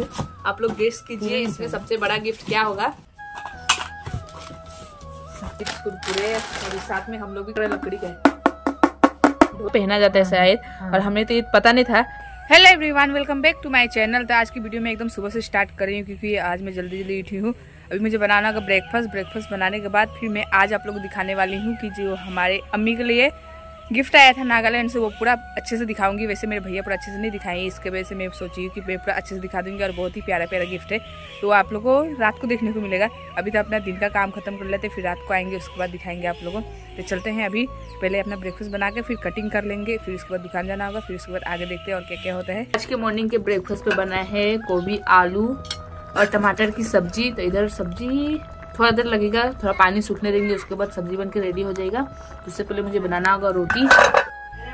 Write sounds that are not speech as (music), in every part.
हूँ। आप लोग गेस्ट कीजिए इसमें सबसे बड़ा गिफ्ट क्या होगा? कुरकुरे और साथ में हम लोग भी लकड़ी का पहना जाता है शायद और हमें तो ये पता नहीं था। Hello everyone welcome back to my channel तो आज की वीडियो में एकदम सुबह से स्टार्ट कर रही हूँ क्योंकि आज मैं जल्दी जल्दी उठी हूँ। अभी मुझे बनाना होगा ब्रेकफास्ट ब्रेकफास्ट बनाने के बाद फिर मैं आज आप लोग को दिखाने वाली हूँ कि जो हमारे अम्मी के लिए गिफ्ट आया था नागालैंड से, वो पूरा अच्छे से दिखाऊँगी। वैसे मेरे भैया पूरा अच्छे से नहीं दिखाएँगे इसके वजह से मैं सोची कि मैं पूरा अच्छे से दिखा दूँगी और बहुत ही प्यारा प्यारा गिफ्ट है। तो आप लोगों को रात को देखने को मिलेगा। अभी तो अपना दिन का काम खत्म कर लेते फिर रात को आएँगे, उसके बाद दिखाएँगे आप लोगों तो चलते हैं अभी, पहले अपना ब्रेकफास्ट बना के फिर कटिंग कर लेंगे, फिर उसके बाद दुकान जाना होगा, फिर उसके बाद आगे देखते हैं और क्या क्या होता है। आज के मॉर्निंग के ब्रेकफास्ट पे बना है गोभी, आलू और टमाटर की सब्ज़ी। तो इधर सब्ज़ी थोड़ा देर लगेगा, थोड़ा पानी सूखने देंगे, उसके बाद सब्ज़ी बन के रेडी हो जाएगा। उससे पहले मुझे बनाना होगा रोटी।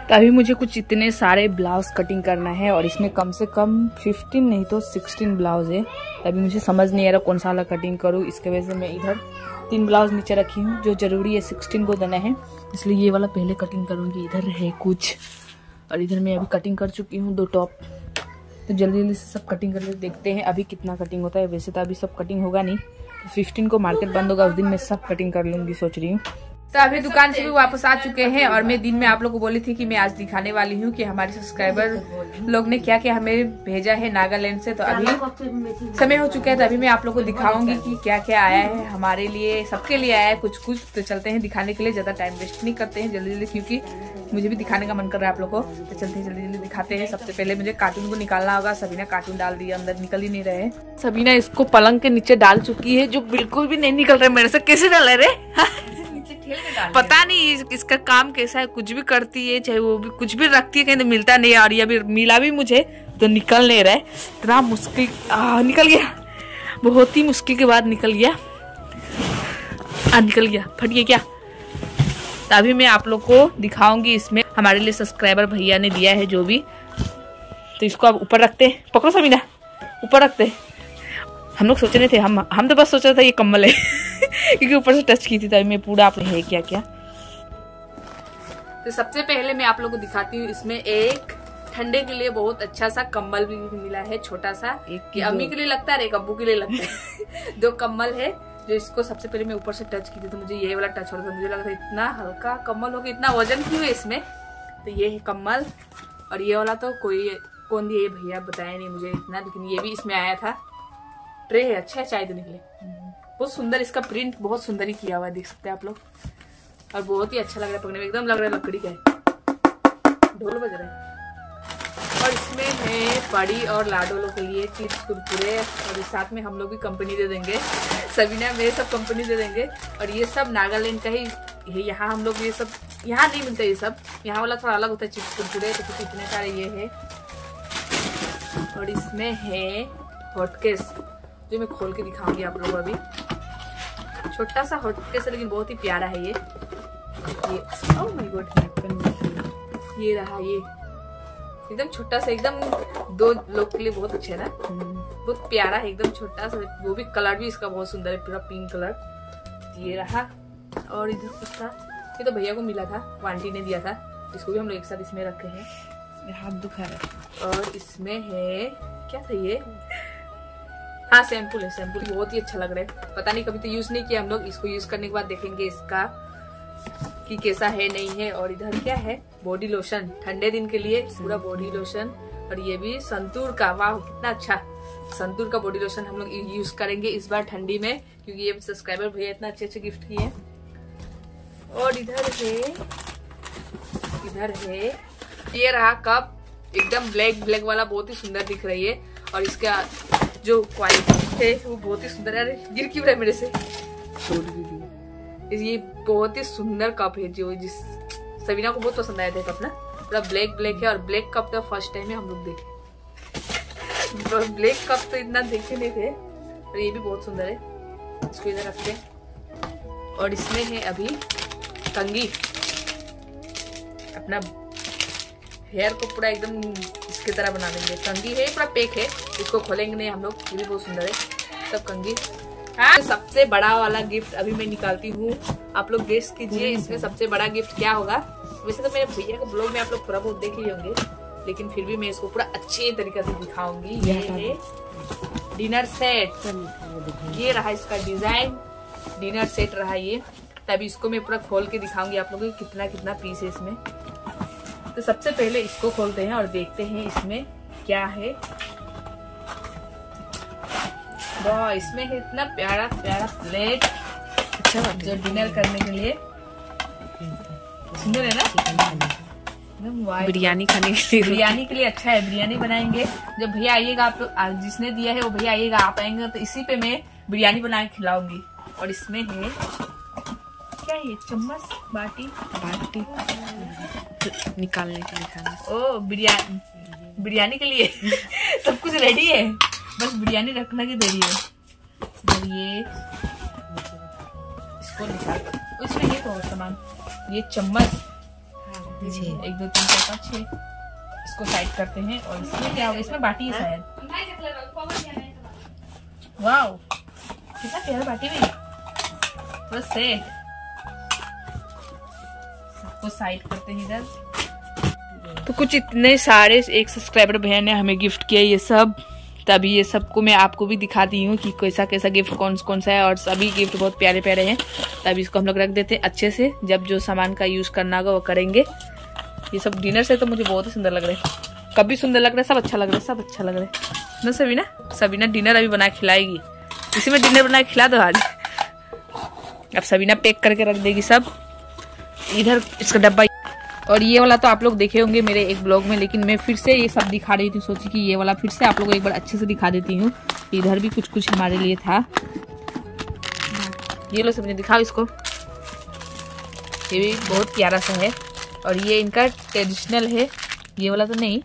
तो अभी मुझे कुछ इतने सारे ब्लाउज कटिंग करना है और इसमें कम से कम 15 नहीं तो 16 ब्लाउज है। अभी मुझे समझ नहीं आ रहा कौन सा वाला कटिंग करूँ। इसके वजह से मैं इधर तीन ब्लाउज नीचे रखी हूँ, जो ज़रूरी है 16 को देना है। इसलिए ये वाला पहले कटिंग करूँगी। इधर है कुछ। और इधर मैं अभी कटिंग कर चुकी हूँ दो टॉप तो जल्दी जल्दी से सब कटिंग करके देखते हैं अभी कितना कटिंग होता है। वैसे तो अभी सब कटिंग होगा नहीं तो फिफ्टीन को मार्केट बंद होगा, उस दिन मैं सब कटिंग कर लूँगी, सोच रही हूँ। तो अभी दुकान से भी वापस आ चुके हैं और मैं दिन में आप लोग को बोली थी कि मैं आज दिखाने वाली हूँ कि हमारे सब्सक्राइबर लोग ने क्या क्या हमें भेजा है नागालैंड से। तो अभी समय हो चुका है तो अभी मैं आप लोग को दिखाऊँगी कि क्या क्या आया है। हमारे लिए, सबके लिए आया है। कुछ कुछ तो चलते हैं दिखाने के लिए, ज़्यादा टाइम वेस्ट नहीं करते हैं जल्दी जल्दी क्योंकि मुझे भी दिखाने का मन कर रहा है आप लोग को। तो चलते हैं जल्दी जल्दी दिखाते हैं। सबसे पहले मुझे कार्टून को निकालना होगा। सबीना कार्टून डाल दिया, अंदर निकल ही नहीं रहे सबीना इसको पलंग के नीचे डाल चुकी है, जो बिल्कुल भी नहीं निकल रहे मेरे से। कैसे डाल रहे (laughs) पता नहीं इसका काम कैसा है कुछ भी करती है चाहे वो भी कुछ भी रखती है कहीं तो मिलता नहीं और ये अभी मिला भी मुझे तो निकल नहीं रहा है। इतना मुश्किल निकल गया। बहुत ही मुश्किल के बाद निकल गया। आ, निकल गया। फट गया क्या? तो अभी मैं आप लोग को दिखाऊँगी इसमें। हमारे लिए सब्सक्राइबर भैया ने दिया है जो भी। तो इसको आप ऊपर रखते हैं। पकड़ो समीना। ऊपर रखते हैं। हम लोग सोच रहे थे हम हम तो बस सोच रहे थे ये कम्बल है। क्योंकि ऊपर से टच की थी तभी मैं पूरा आप है क्या क्या? तो सबसे पहले मैं आप लोग को दिखाती हूँ इसमें एक ठंडे के लिए बहुत अच्छा सा कम्बल भी मिला है छोटा सा। एक कि अम्मी के लिए लगता है एक अब्बू के लिए लगता है। (laughs) दो कम्बल है जो इसको सबसे पहले मैं ऊपर से टच की थी तो मुझे ये वाला टच हो रहा था। मुझे लगा था इतना हल्का कम्बल हो गया इतना वज़न क्यों है इसमें? तो ये है कम्बल और ये वाला तो कोई कौन दिए भैया बताया नहीं मुझे इतना लेकिन ये भी इसमें आया था। ट्रे है अच्छा है चाय देने के लिए। बहुत सुंदर इसका प्रिंट बहुत सुंदर ही किया हुआ है, देख सकते हैं आप लोग। और बहुत ही अच्छा लग रहा है पकड़ने में, एकदम लग रहा है लकड़ी का ढोल बज रहा है। और इसमें है पड़ी और लाडोलों के लिए चिप्स, कुरकुरे, और साथ में हम लोग भी कंपनी दे देंगे। सबीना में सब कंपनी दे देंगे। और ये सब नागालैंड का ही है यहाँ हम लोग ये सब, यहाँ नहीं मिलता ये सब। यहाँ वाला थोड़ा अलग होता है, चिप्स, कुरकुरे तो कुछ इतने सारे ये है। और इसमें है हॉटकेस जो मैं खोल के दिखाऊँगी आप लोगों को अभी। छोटा सा हॉटकेस है लेकिन बहुत ही प्यारा है ये। ये ओह माय गॉड ये रहा ये। एकदम छोटा सा, एकदम दो लोग के लिए बहुत अच्छे है ना? बहुत प्यारा है, एकदम छोटा सा, वो भी कलर भी इसका बहुत सुंदर है, पूरा पिंक कलर। ये रहा, और इधर कुछ था ये तो भैया को मिला था, आंटी ने दिया था। इसको भी हम लोग एक साथ इसमें रखे हैं। हाथ दुखा है। और इसमें है, क्या था ये? हाँ सैंपल है सैंपल बहुत ही अच्छा लग रहा है. पता नहीं, कभी तो यूज़ नहीं किया हम लोग. इसको यूज़ करने के बाद देखेंगे इसका कि कैसा है, नहीं है. और इधर क्या है? बॉडी लोशन ठंडे दिन के लिए पूरा बॉडी लोशन और ये भी संतूर का. वाह कितना अच्छा. संतूर का बॉडी लोशन हम लोग यूज़ करेंगे इस बार ठंडी में, क्योंकि ये सब्सक्राइबर भैया इतना अच्छे अच्छे गिफ्ट किए और इधर है इधर है, ये रहा कप एकदम ब्लैक ब्लैक वाला बहुत ही सुंदर दिख रही है. और इसका जो क्वालिटी है वो बहुत ही सुंदर है। गिर क्यों रहा है मेरे से? ये बहुत ही सुंदर कप है जो जिस सबीना को बहुत पसंद आया था कप ना। पूरा ब्लैक ब्लैक है और ब्लैक कप तो फ़र्स्ट टाइम है हम लोग देखे। ब्लैक कप तो इतना देखे नहीं थे और ये भी बहुत सुंदर है। इसको इधर रखते हैं। और इसमें है अभी कंगी। अपना हेयर को पूरा एकदम इसकी तरह बना देंगे। कंगी है पूरा पेक है। इसको खोलेंगे नहीं हम लोग ये भी बहुत सुंदर है। सब कंगी हाँ सबसे बड़ा वाला गिफ्ट अभी मैं निकालती हूँ। आप लोग गेस्ट कीजिए इसमें सबसे बड़ा गिफ्ट क्या होगा। वैसे तो मेरे भैया के ब्लॉग में आप लोग थोड़ा बहुत देख ही होंगे लेकिन फिर भी मैं इसको पूरा अच्छे तरीके से दिखाऊँगी। ये है डिनर सेट ये रहा इसका डिज़ाइन डिनर सेट रहा ये। तभी इसको मैं पूरा खोल के दिखाऊँगी आप लोगों को कितना कितना पीस है इसमें। तो सबसे पहले इसको खोलते हैं और देखते हैं इसमें क्या है। वाह इसमें है इतना प्यारा प्यारा प्लेट अच्छा जो डिनर करने के लिए। सुंदर है ना? बिरयानी खाने के लिए। बिरयानी के लिए अच्छा है बिरयानी बनाएँगे। जब भैया आइएगा आप लोग जिसने दिया है वो भैया आइएगा आप आएँगे तो इसी पे मैं बिरयानी बना के खिलाऊँगी। और इसमें है क्या है चम्मच बाटी। बाटी। निकालने के लिए खाना। ओ बिरयानी। बिरयानी के लिए। (laughs) सब कुछ रेडी है। बस बिरयानी रखना की देरी है? और ये। इसको निकाल। इसमें ये तो सामान। ये चम्मच। एक दो तीन चार पाँच छः। इसको साइड करते हैं और इसमें क्या होगा? इसमें बाटी है शायद। वाह कितना प्यारा बाटी भी। बस सेट सबको साइड करते हैं इधर तो कुछ इतने सारे एक सब्सक्राइबर भैया ने हमें गिफ्ट किया ये सब। तभी ये सबको मैं आपको भी दिखाती हूँ कि कैसा कैसा गिफ्ट कौन कौन सा है और सभी गिफ्ट बहुत प्यारे प्यारे हैं। तभी इसको हम लोग रख देते हैं अच्छे से। जब जो सामान का यूज़ करना होगा वो करेंगे। ये सब डिनर से तो मुझे बहुत ही सुंदर लग रहा है। कभी सुंदर लग रहा है, सब अच्छा लग रहा है, सब अच्छा लग रहा है। ना सभी ना सभी ना डिनर अभी बना खिलाएगी। इसी में डिनर बना खिला दो आज। अब सभी ना पैक करके रख देगी सब। इधर इसका डब्बा और ये वाला तो आप लोग देखे होंगे मेरे एक ब्लॉग में, लेकिन मैं फिर से ये सब दिखा रही थी सोची कि ये वाला फिर से आप लोगों को एक बार अच्छे से दिखा देती हूँ। इधर भी कुछ कुछ हमारे लिए था। ये लो सबने दिखाओ इसको। ये भी बहुत प्यारा सा है। और ये इनका ट्रेडिशनल है। ये वाला तो नहीं।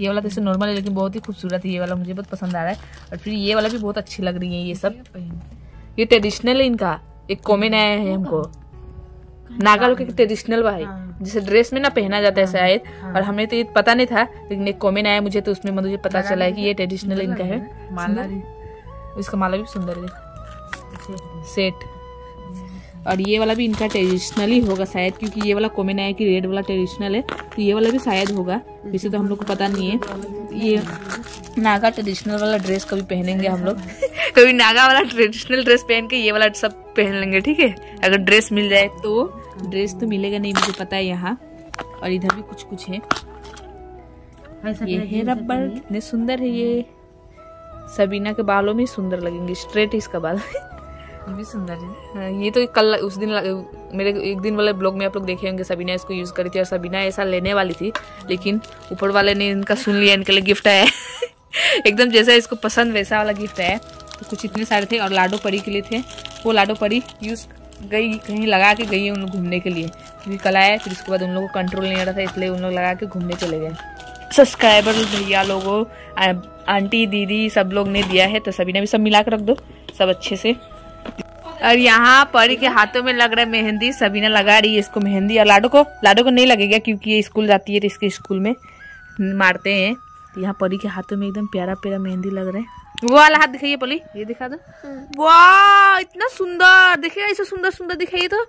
ये वाला तो ऐसे नॉर्मल है, लेकिन बहुत ही खूबसूरत है ये वाला, मुझे बहुत पसंद आ रहा है। और फिर ये वाला भी बहुत अच्छी लग रही है ये सब। ये ट्रेडिशनल है इनका। एक कॉमेन आया है हमको। नागा लोग ट्रेडिशनल वा है। जैसे ड्रेस में ना पहना जाता है हाँ। शायद हाँ। और हमें तो ये पता नहीं था लेकिन एक कॉमेन आया मुझे तो उसमें मुझे पता चला है कि ये ट्रेडिशनल इनका है। माला इसका माला भी सुंदर है। सेट और ये वाला भी इनका ट्रेडिशनल ही होगा शायद क्योंकि ये वाला कॉमेन आया कि रेड वाला ट्रेडिशनल है तो ये वाला भी शायद होगा। वैसे तो हम लोग को पता नहीं है। ये नागा ट्रेडिशनल वाला ड्रेस कभी पहनेंगे हम लोग? (laughs) कभी नागा वाला ट्रेडिशनल ड्रेस पहन के ये वाला सब पहन लेंगे ठीक है? अगर ड्रेस मिल जाए तो। ड्रेस तो मिलेगा नहीं मुझे पता है यहाँ। और इधर भी कुछ कुछ है ये है रबर कितने सुंदर है ये। सबीना के बालों में सुंदर लगेंगे स्ट्रेट इसका बाल। ये भी सुंदर है। हाँ, ये तो कल उस दिन मेरे एक दिन वाले ब्लॉग में आप लोग देखे होंगे सबीना इसको यूज़ करी थी और सबीना ऐसा लेने वाली थी। लेकिन ऊपर वाले ने इनका सुन लिया इनके लिए गिफ्ट आया। (laughs) एकदम जैसा इसको पसंद वैसा वाला गिफ्ट आया। तो कुछ इतने सारे थे और लाडो परी के लिए थे। वो लाडो परी यूज़ गई, कहीं लगा के गई है उन लोग घूमने के लिए। क्योंकि कल आया, फिर उसके बाद उन लोगों को कंट्रोल नहीं आ रहा था, इसलिए उन लोग लगा के घूमने चले गए। सब्सक्राइबर भैया लोगों आंटी, दीदी, सब लोग ने दिया है तो सभी ने भी सब मिला कर रख दो, सब अच्छे से। और यहाँ परी के हाथों में लग रहा है मेहंदी सबीना लगा रही है इसको मेहंदी। और लाडो को लाडो को नहीं लगेगा क्योंकि ये स्कूल जाती है तो इसके स्कूल में मारते हैं। यहाँ परी के हाथों में एकदम प्यारा प्यारा मेहंदी लग रहा है। वो वाला हाथ दिखाइए पली ये दिखा दो। वाह इतना सुंदर देखिए ऐसा सुंदर सुंदर दिखाइए तो।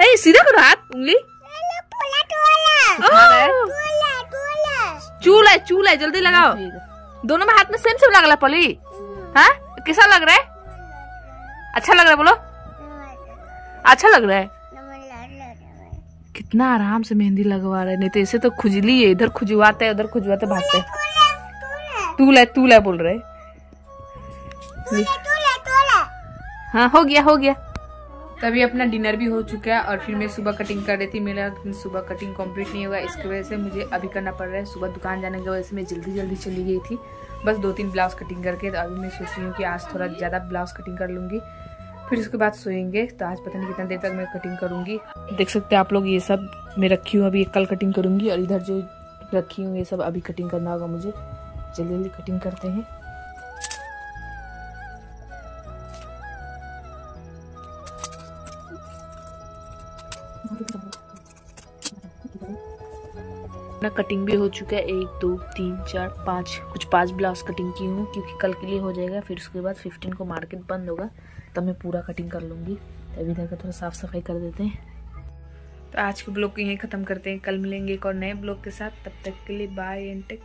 ए सीधा करो हाथ उंगली। चूल है चूल है जल्दी लगाओ। दोनों में हाथ में सेम सेम लगा पली। हाँ? कैसा लग रहा है? अच्छा लग रहा है बोलो। अच्छा लग रहा है। कितना आराम से मेहंदी लगवा रहे नहीं तो ऐसे तो खुजली है इधर खुजवाते उधर खुजवाते भागते तूल है तूल है बोल रहे हाँ हो गया हो गया। तभी अपना डिनर भी हो चुका है और फिर मैं सुबह कटिंग कर रही थी। मेरा सुबह कटिंग कंप्लीट नहीं हुआ इसकी वजह से मुझे अभी करना पड़ रहा है। सुबह दुकान जाने की वजह से मैं जल्दी जल्दी चली गई थी। बस दो तीन ब्लाउज कटिंग करके तो अभी मैं सोच रही हूँ कि आज थोड़ा ज़्यादा ब्लाउज कटिंग कर लूँगी। फिर उसके बाद सोएँगे तो आज पता नहीं कितना देर तक मैं कटिंग करूँगी। देख सकते हैं आप लोग ये सब मैं रखी हूँ अभी कल कटिंग करूँगी और इधर जो रखी हूँ ये सब अभी कटिंग करना होगा मुझे। जल्दी जल्दी कटिंग करते हैं। अपना कटिंग भी हो चुका है। एक, दो, तीन, चार, पाँच। कुछ पाँच ब्लाउज कटिंग की हूँ, क्योंकि कल के लिए हो जाएगा, फिर उसके बाद फिफ्टीन को मार्केट बंद होगा, तब मैं पूरा कटिंग कर लूँगी। तो अभी इधर का थोड़ा साफ़ सफ़ाई कर देते हैं। तो आज के ब्लॉग को यहीं ख़त्म करते हैं। कल मिलेंगे एक और नए ब्लॉग के साथ। तब तक के लिए बाय एंड टेक